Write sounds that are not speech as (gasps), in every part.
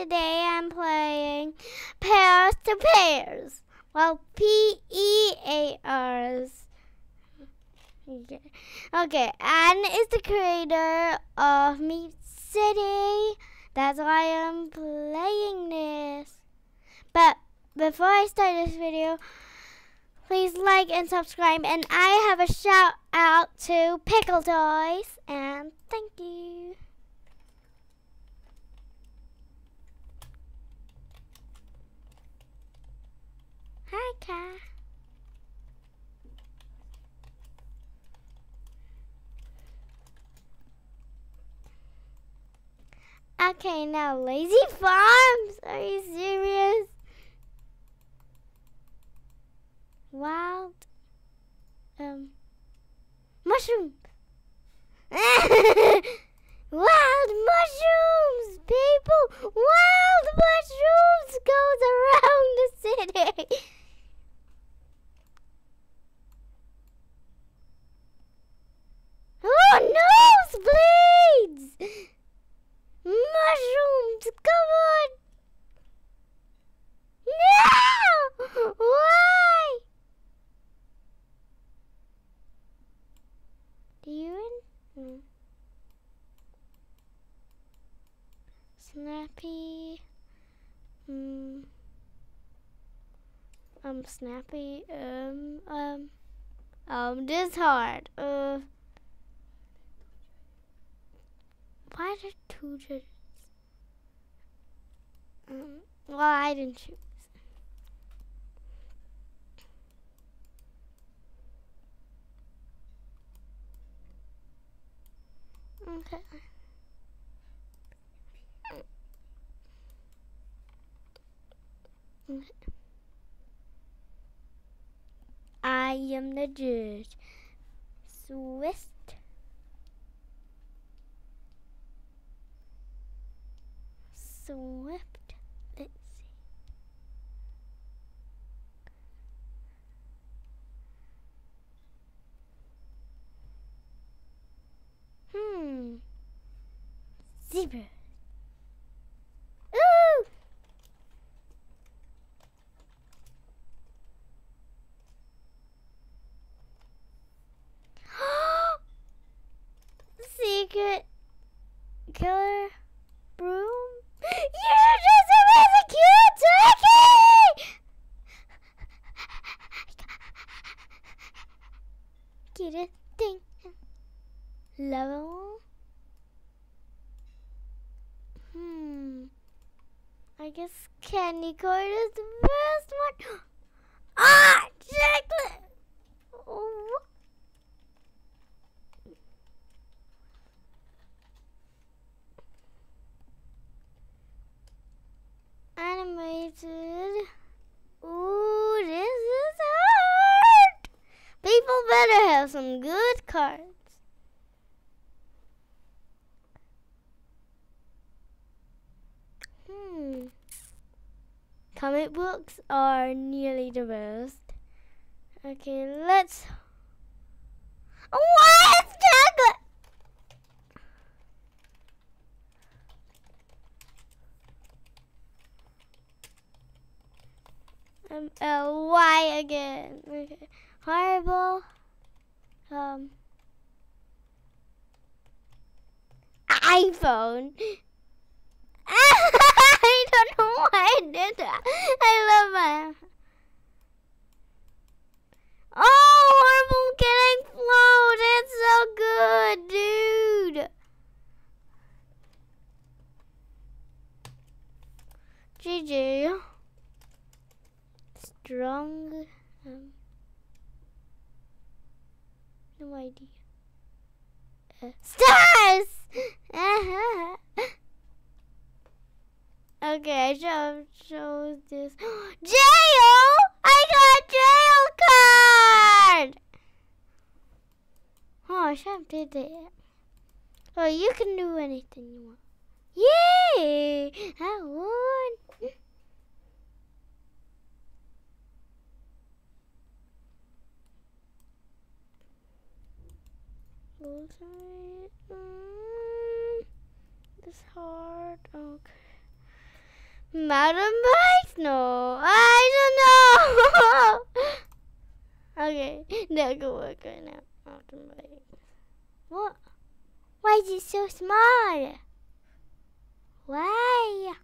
today I'm playing Pears to Pairs. Well, P E A R's. Okay. okay, Anne is the creator of Meat City. That's why I'm playing this. But before I start this video, please like and subscribe. And I have a shout out to Pickle Toys. And thank you. Hi, Kat. Okay, now Lazy Farms. Are you serious? Wild um mushrooms. (laughs) Wild mushrooms, people. Wild mushrooms goes around the city. Oh, nosebleeds! Mushrooms, come on! No! Why? Do you in? Hmm. Snappy. Hmm. Um, snappy. Um, um, um, this hard. Uh. Why did two judges? Um, well, I didn't choose. Okay. I am the judge. Swiss swift. Let's see. Hmm. Zebra. Ooh! Secret killer broom? You just a cute turkey! Cutest thing. Level. Hmm. I guess corn is the best one. (gasps) Ah, chocolate. Oh. animated. Ooh, this is hard. People better have some good cards. Hmm. Comic books are nearly the best. Okay, let's. What? Chocolate! Um, uh, why again? Okay. Horrible. Um. iPhone. I don't know why I did that. I love my. Oh, horrible getting flow. That's so good, dude. GG strong. Um, no idea. Uh, stars! Okay, I show, show this. (gasps) jail! I got jail card! Oh, I should have did that. Oh, you can do anything you want. Yay! I won! Bullseye. Mm, this hard. Okay. Bikes? No, I don't know. (laughs) okay, that could work right now. Mountain bike. What? Why is it so small? Why?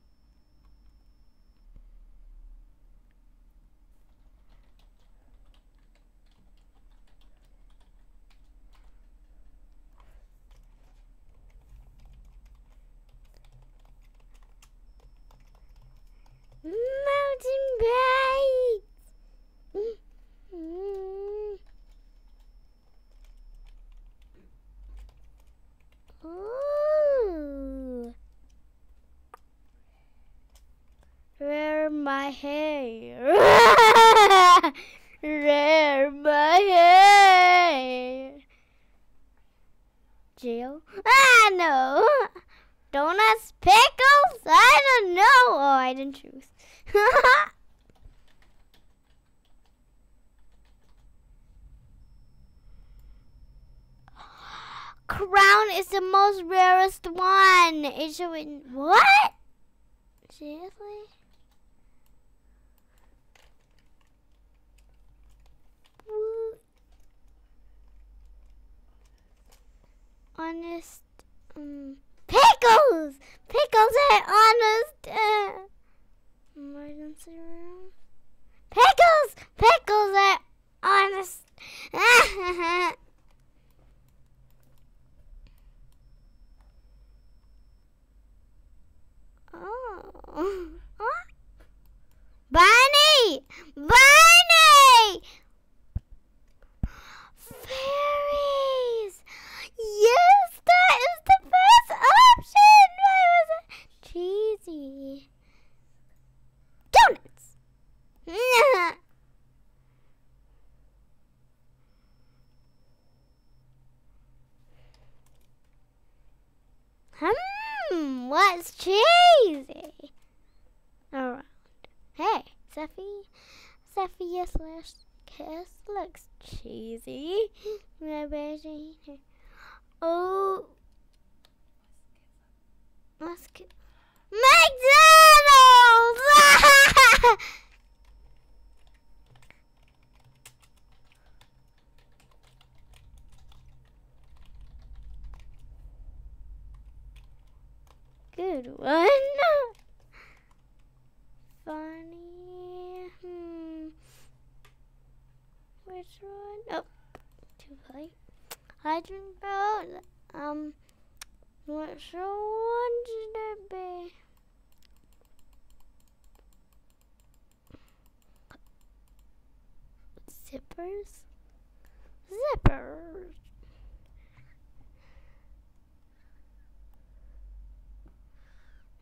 Mountain bikes. Mm. Ooh. Where my hair? (laughs) Where my hair? Jail? Ah, no. Donuts, pickles? I don't know. Oh, I didn't choose. (laughs) Crown is the most rarest one. It should win. What? Seriously? Honest. Um, pickles! Pickles are honest. Emergency room. Pickles! Pickles are honest. (laughs) oh. What? Bunny! Bunny! Fairies! Yes, that is the best option! Why was it cheesy? Hmm, what's cheesy? Around. Hey, Seffi. Sophia slash Kiss looks cheesy. My baby, oh. Musk. McDonald's! (laughs) Good one. (laughs) Funny. Hmm. Which one? Oh, too late. Hydrant boat. Um, which one should it be? Zippers? Zippers.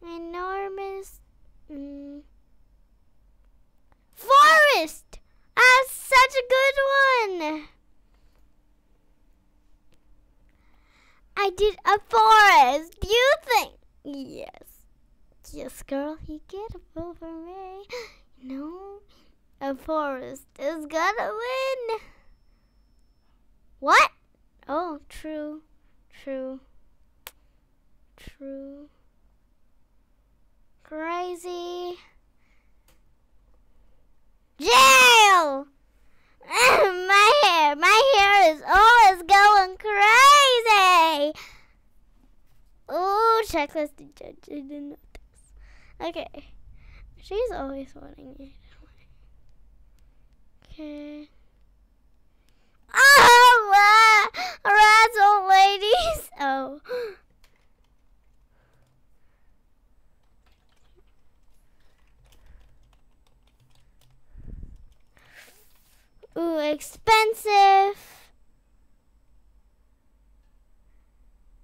Enormous. Mm, forest! Ah, such a good one! I did a forest. Do you think? Yes. Yes, girl, you get a vote for me. (gasps) No, a forest is gonna win. What? Oh, true, true, true. Crazy. Jail! (laughs) my hair, my hair is always going crazy. Oh, checklist the judge. I didn't know this. Okay. She's always wanting me. Okay. Oh, uh, rats, old ladies. (laughs) Oh. Ooh, expensive.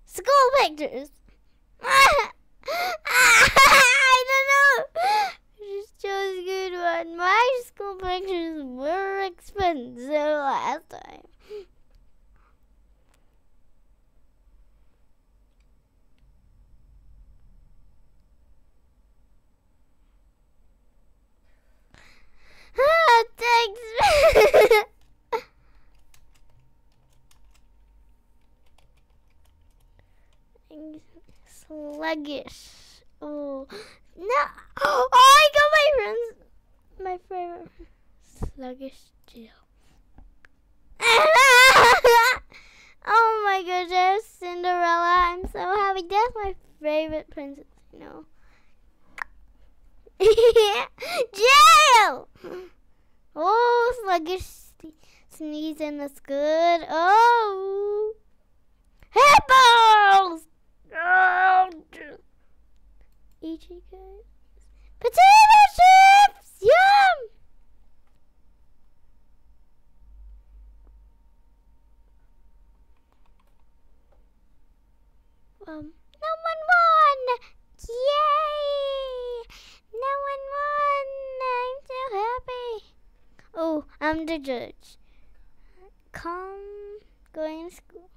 School pictures. I don't know. Just chose a good one. My school pictures were expensive last time. Ah, thanks. Sluggish. Oh no! Oh, I got my friends. My favorite sluggish Jill. (laughs) oh my goodness, Cinderella! I'm so happy. That's my favorite princess. You know. (laughs) Jail! Oh, sluggish sneezing. That's good. Oh. Hippos! Oh. Eat you guys. Potato chips! Yum! Um, no one won! Yay! No one won! I'm so happy. Oh, I'm the judge. Come, going to school.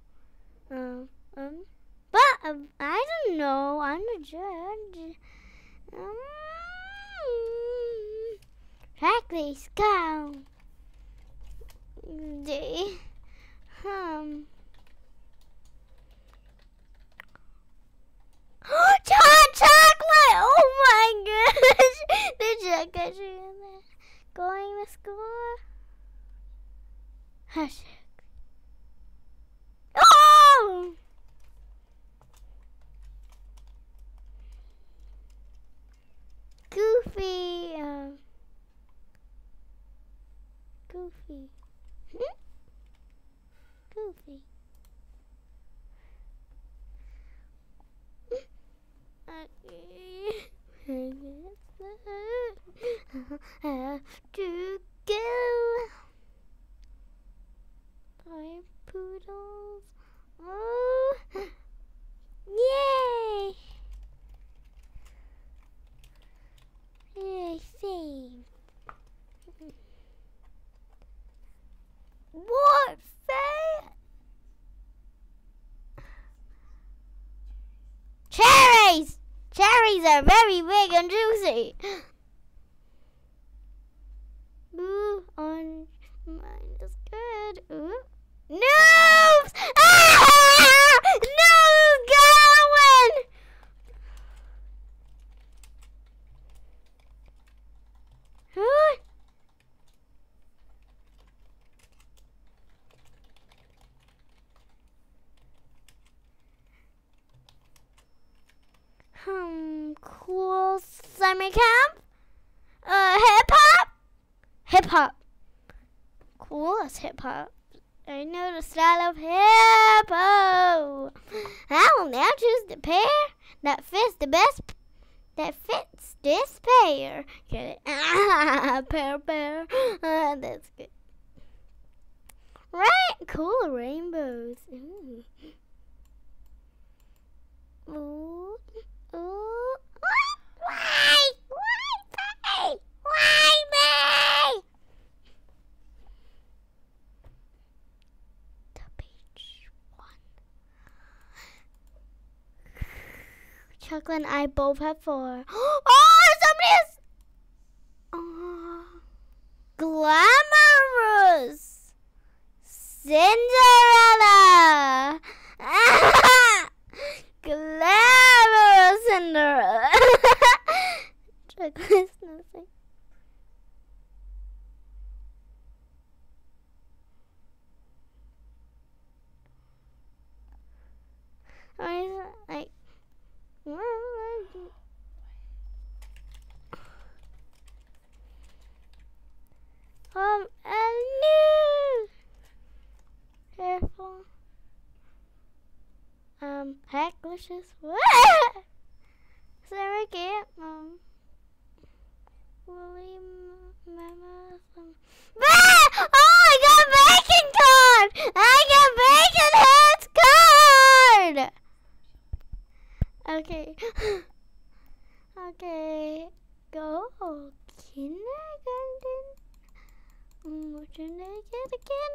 Um, um, but um, I don't know. I'm the judge. Um, practice count. Day. Um. Hot (gasps) chocolate! Oh my gosh! (laughs) The chocolate. Going to school. Hush. Oh! Goofy. Um, goofy. Goofy. have (laughs) to go. Hi, poodles. Oh, yay! Yay, saved. What? Fail? Cherries! Are very big and juicy. Ooh, orange. Mine is good. Ooh. Noobs! Ah! Noobs going! Huh? Hmm, cool camp? Uh, hip hop? Hip hop. Cool, that's hip hop. I know the style of hip hop. I will now choose the pair that fits the best. That fits this pair. Get it? Ah, (laughs) pair, pair. Ah, that's good. Right, cool rainbows. Ooh. Ooh. Ooh. Why? Why me? Why me? The beach one. And I both have four. Oh, somebody is. Oh, glamorous. Cinderella. Glamorous Cinderella. Chocolate snoozing. I like. Um, and new. Careful. Um, hecklicious. Sarah Gant, um, William, Mama, um. Ah! Oh, I got bacon card! I got bacon heads card! Okay. okay. Go. Kindergarten. Mm, What's your name again?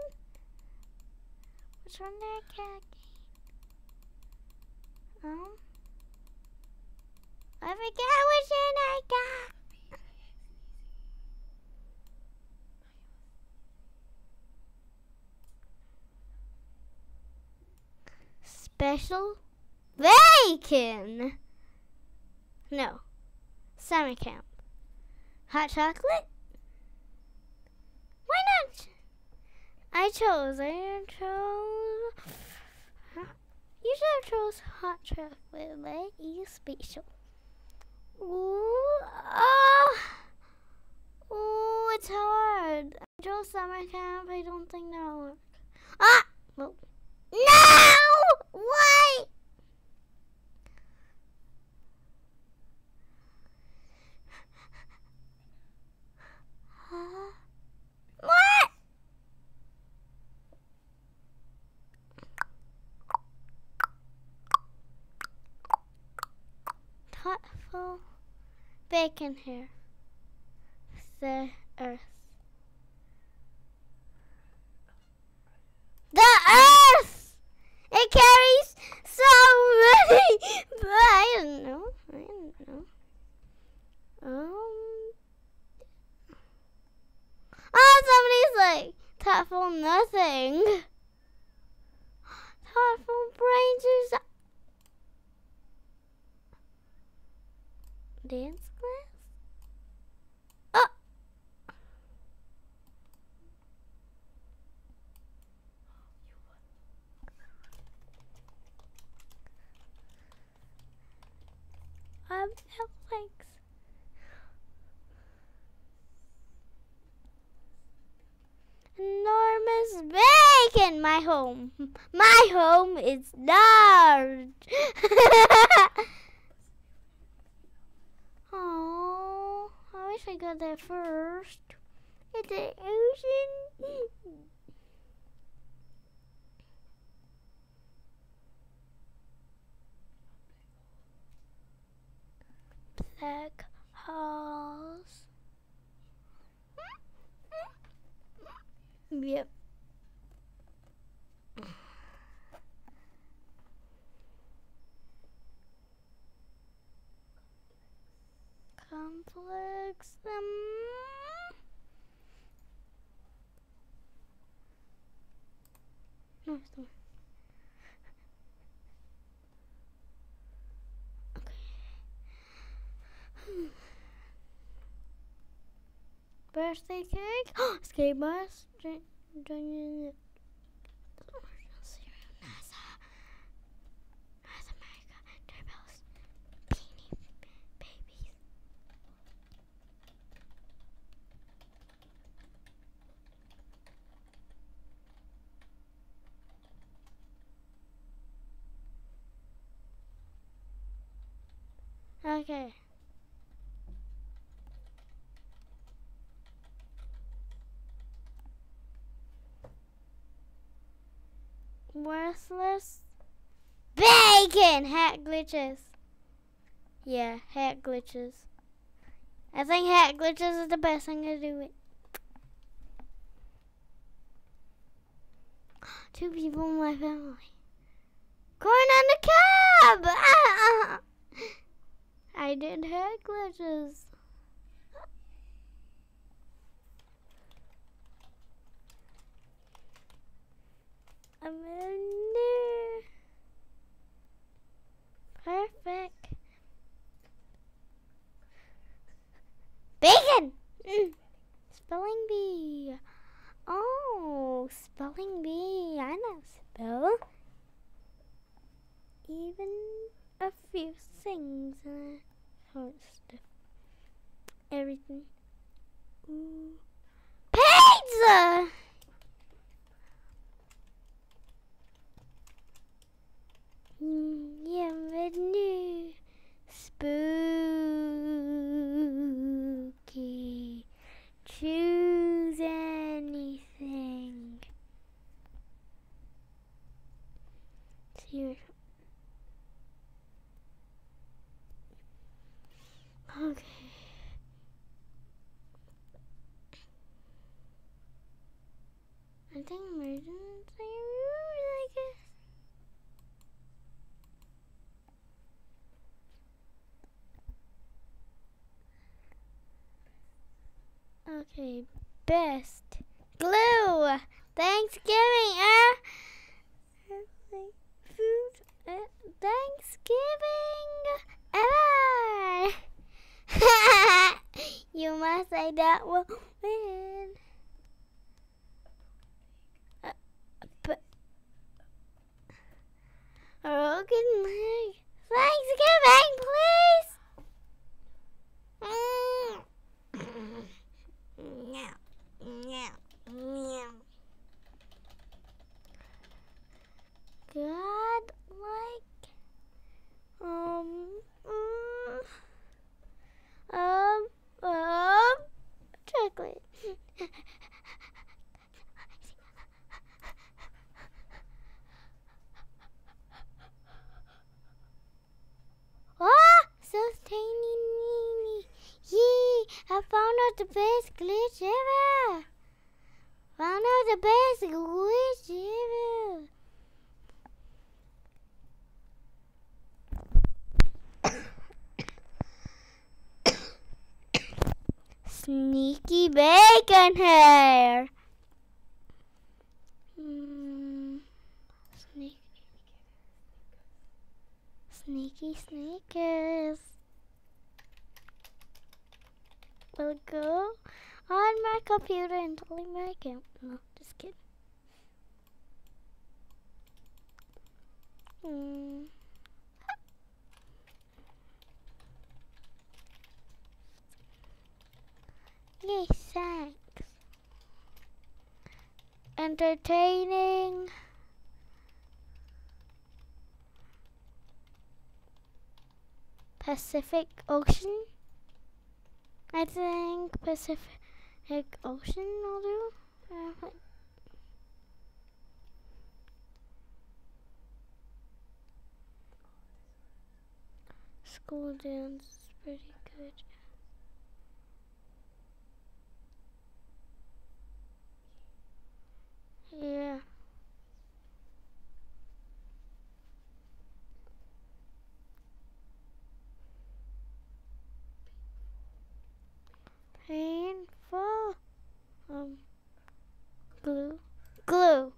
What's your name again? Um, I forget which one I got. Special bacon. No. Summer camp. Hot chocolate? Why not? I chose. I chose. You should have chose hot chocolate. Let you special. Ooh, oh, ooh, it's hard. I chose summer camp. I don't think that'll work. Ah, well, no! Why? Huh? What? Thoughtful bacon here. The earth. The earth! It carries so many. (laughs) But I don't know. I don't know. Um. Oh, somebody's like thoughtful nothing. (gasps) Thoughtful brains is dance class. Oh. Um, thanks. Enormous bacon, my home. My home is large. (laughs) Oh, I wish I got there first. It's an ocean. Black holes. Hmm? Hmm? Hmm? Yep. Complex. Um, no, it's the one. Okay. (sighs) Birthday cake. (gasps) Skate bus. Dun- Dungeon. Okay. Worthless bacon hat glitches. Yeah, hat glitches. I think hat glitches is the best thing to do it. (gasps) Two people in my family. Corn on the cob! Ah! I did hat glitches. I'm in there. Perfect. Bacon! Mm. Spelling bee. Oh, spelling bee. I know spell. Even a few things. and Uh, stuff. Everything. Ooh. Pizza! Bienvenue. Spooky. Choose anything. Here. Okay. Think emergency room, I guess. Okay, best glue. Thanksgiving, uh, food. Uh, Thanksgiving ever. (laughs) you must say that will win. Uh, but broken leg. Thanksgiving, please. Meow, meow, meow. God like um mm, um um chocolate. Ah, so tiny. Yee, I found out the best glitch ever. Found out the best glitch ever. Sneaky bacon hair. Mm, sneaky, sneaky sneakers. Will go on my computer and delete my account. No, just kidding. Hmm. Yes, thanks. Entertaining. Pacific Ocean. I think Pacific Ocean will do. Uh, school dance is pretty good. Yeah. Painful. Um. Glue. Glue.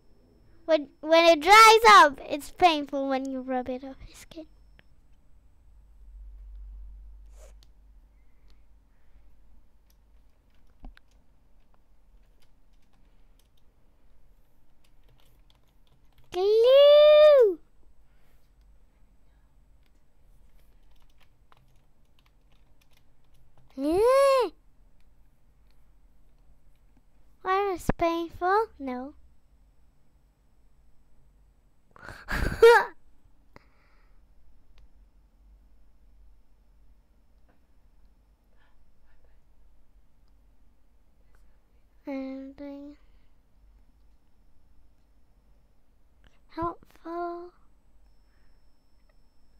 When when it dries up, it's painful when you rub it off your skin. Glue. Yeah. What is painful? No. (laughs) and then helpful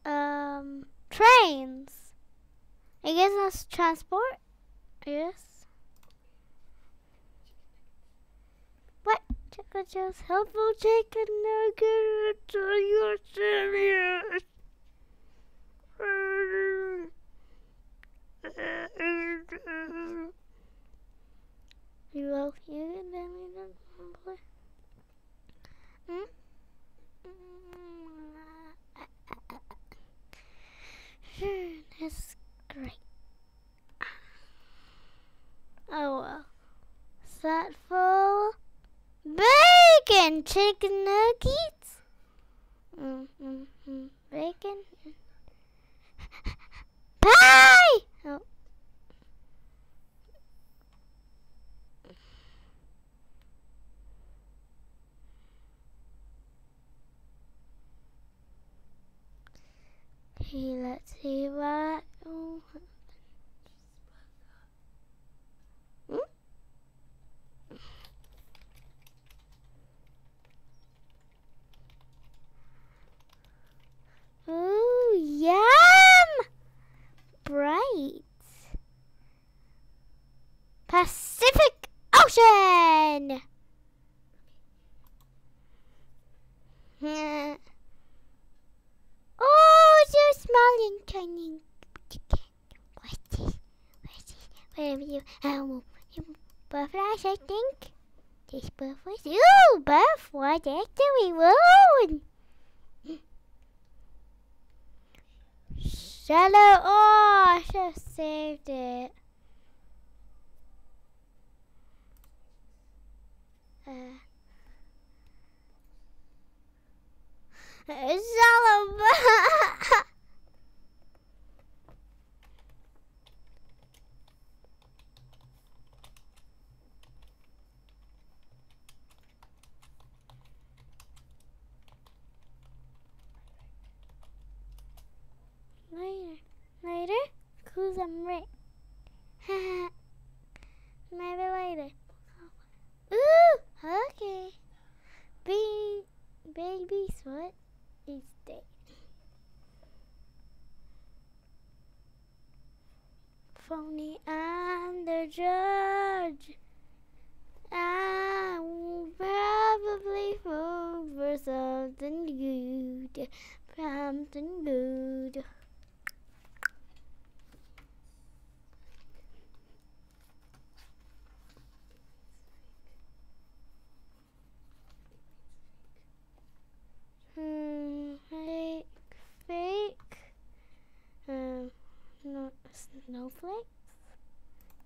um trains. I guess that's transport. Yes. What? Chicken just helpful chicken nuggets? Are you serious? You will hear it then we don't? That's great. Oh well. Is that full? Bacon chicken nuggets? Mm, mm, mm. Bacon? (laughs) Pie! Okay, let's see what. Oh. Hmm? Ooh, yum! Bright. Pacific Ocean! oh, so small and tiny. What's this? What's this? Whatever you. Um, butterflies, I think. This butterflies. Ooh, butterflies. Actually, woon. Shh. Shallow. Oh, I should have saved it. Uh, shallow. later, later, cause I'm rich. Maybe later. Ooh, okay. Baby, baby's what is dead. Phony, I'm the judge. I will probably fall for something good, something good. Fake, fake. Um, no, snowflakes.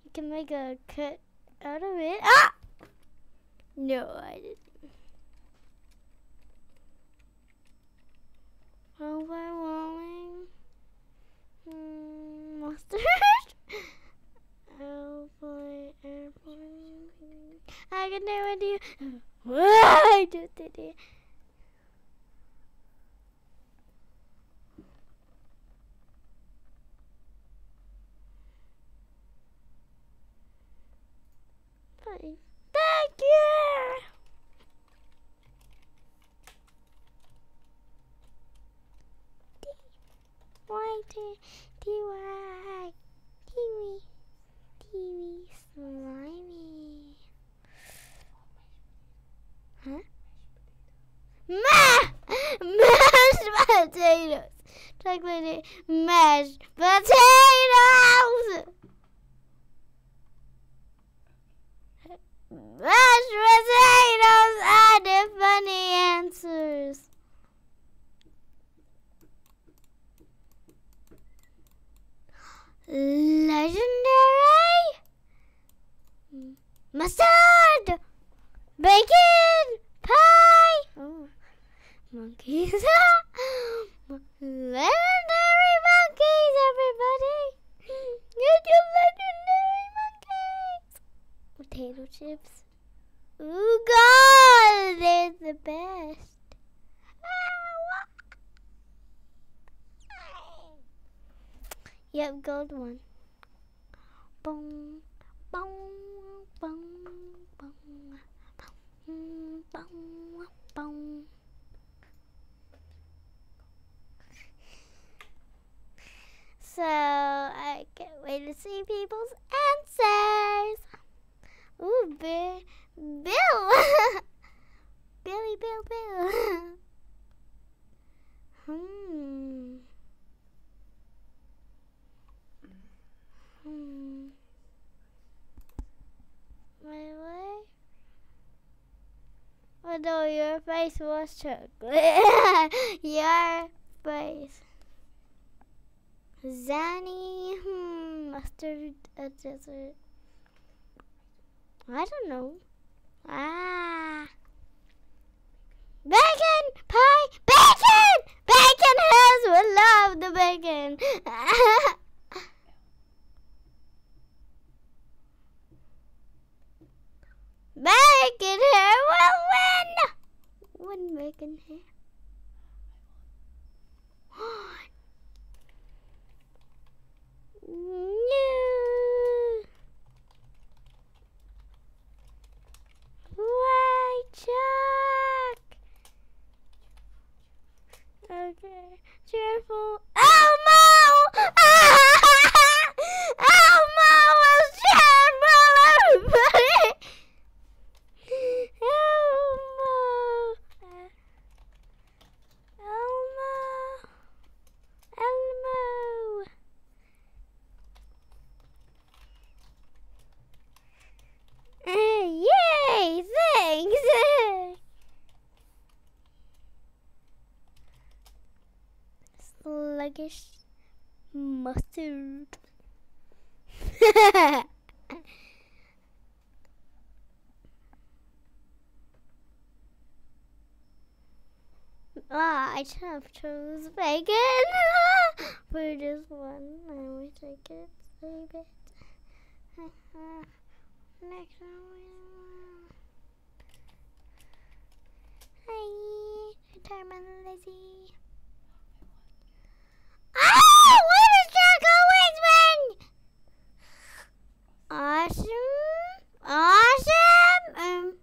You can make a cut out of it. Ah! No, I didn't. Overwhelming. Hmm, mustard. Airplane, airplane. I can do it. with You. I did it. Legendary? Mm. Mustard, bacon, pie. Oh, monkeys. legendary monkeys, everybody. Get your legendary monkeys potato chips. Ooh, God, they're the best. Yep, gold one. Boom, boom, boom, boom, boom, boom, boom. So I can't wait to see people's answers. Ooh, Bill. Bill. Billy, Bill, Bill. hmm. Hmm. Really? Oh no, your face was chocolate. (laughs) your face. Zanny, hmm, mustard, a desert. I don't know. Ah. Bacon! Pie! Bacon! Bacon has will love the bacon. (laughs) bacon hair will win! One bacon hair. (gasps) no. White Jack. Okay. Cheerful. Elmo! Elmo (laughs) ah! Sluggish mustard. (laughs) Ah, I should have chose bacon (laughs) for this one. I wish I could save it. (laughs) Next one. Hi, retirement Lizzie. Ah! What is Jocko Wingsman? Awesome. Awesome. Um,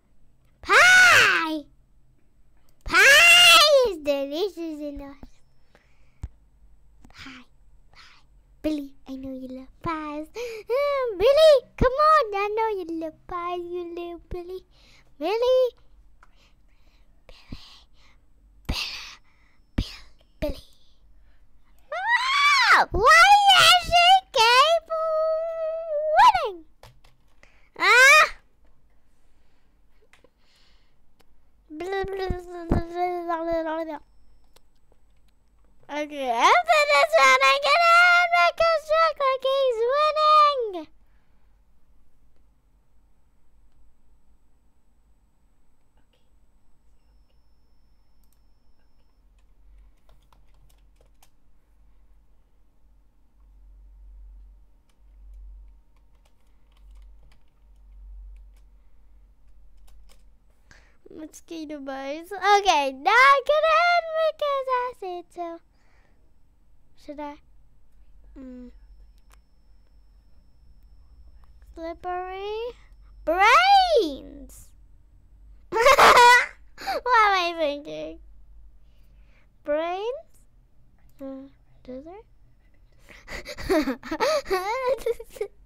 pie. Pie is delicious and awesome. Pie. Pie. Billy, I know you love pies. Um, Billy, come on. I know you love pies, you little Billy. Billy. Billy. Ah! Why is it Gabe winning? Ah! Okay, after this one, I get it because Chocolate he's winning. Mosquito bites. Okay, now I can end because I said so. Should I? Mm. Slippery brains. (laughs) what am I thinking? Brains? Uh, dessert? (laughs) (laughs)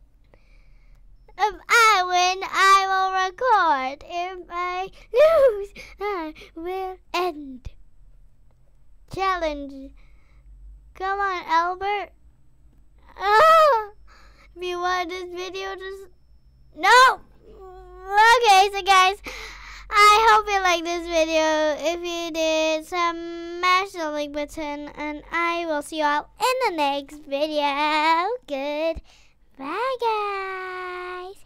If I win, I will record. If I lose, I will end. Challenge. Come on, Albert. Ah! If you want this video, just no. Okay, so guys, I hope you like this video. If you did, smash the like button, and I will see you all in the next video. Good. Bye, guys.